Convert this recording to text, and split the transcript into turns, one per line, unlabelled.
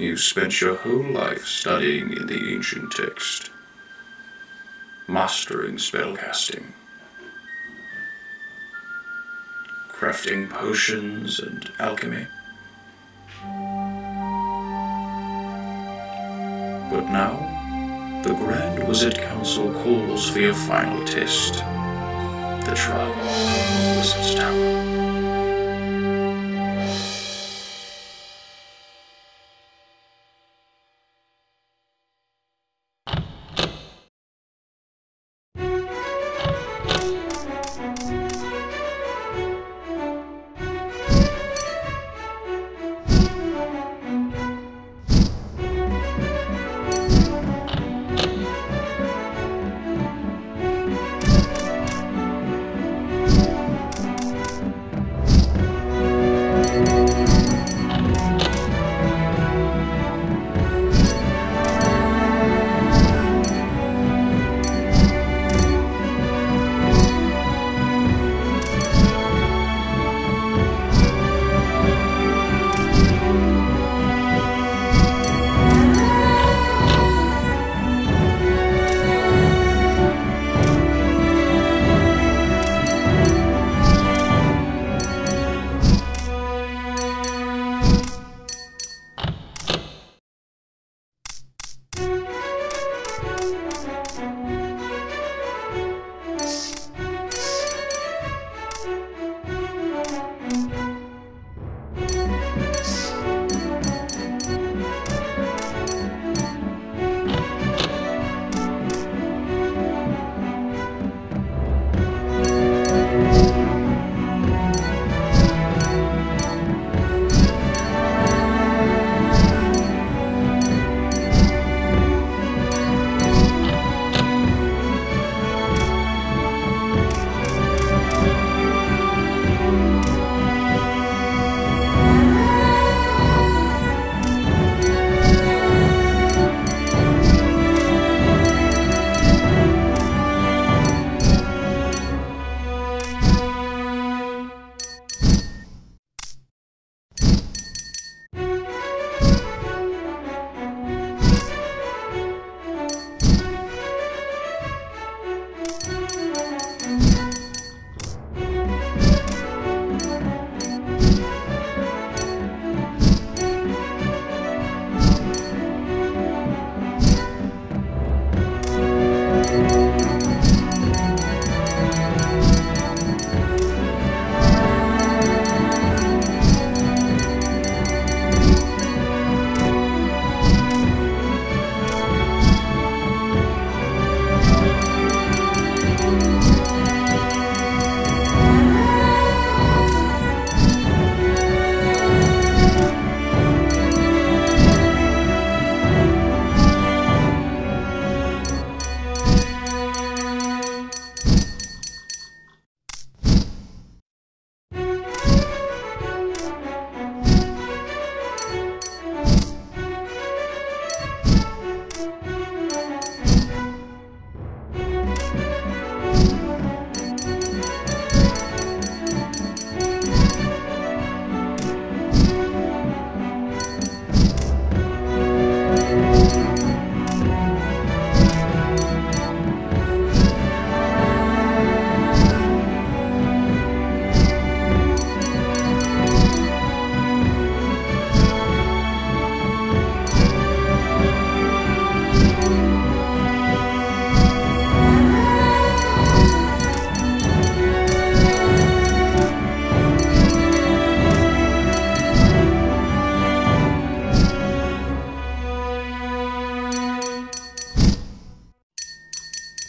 You spent your whole life studying in the ancient text, mastering spellcasting, crafting potions and alchemy. But now, the Grand Wizard Council calls for your final test the trial of Wizard's Tower.